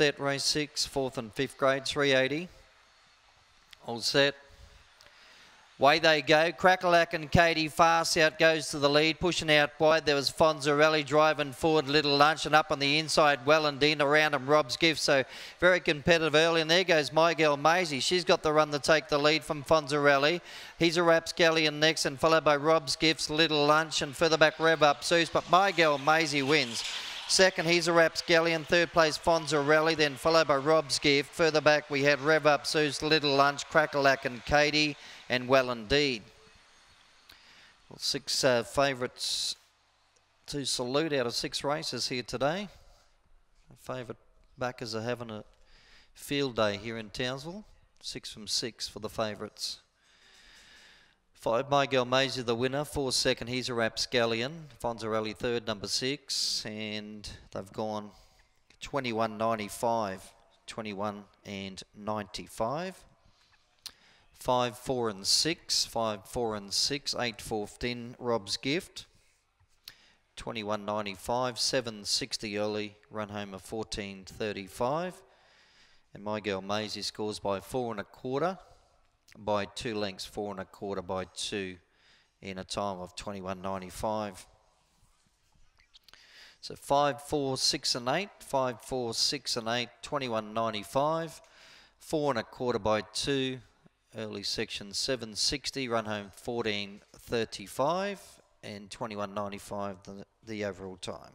Set race six, fourth and fifth grade, 380. All set. Way they go. Crackalack and Katie fast out goes to the lead. Pushing out wide. There was Fonzarelli driving forward. Little lunch and up on the inside. Well Indeed around him. Rob's gift. So very competitive early. And there goes my girl Maisie. She's got the run to take the lead from Fonzarelli. He's a rapscallion next and followed by Rob's gifts. Little lunch and further back Rev up Zeus. But my girl Maisie wins. Second, he's a Rapscallion. Third place, Fonzarelli, then followed by Rob's Gift. Further back, we had Rev Up, Zeus Little Lunch, Crackalack and Katie, and Well Indeed. Well, six uh, favourites to salute out of six races here today. Favourite backers are having a field day here in Townsville. Six from six for the favourites. My Girl Maisie, the winner. Four, second, he's a Rapscallion. Fonzarelli, third, number six. And they've gone 21.95, 21 and 95. Five, four, and six. Five, four, and six. Eight, fourth in. Rob's gift. 21.95. 760 early. Run home of 14.35. And my girl Maisie scores by four and a quarter by two lengths, four and a quarter by two in a time of 21.95. So five, four, six, and eight. Five, four, six, and eight. 21.95. Four and a quarter by two. Early section 760. Run home 14.35 and 21.95 the, the overall time.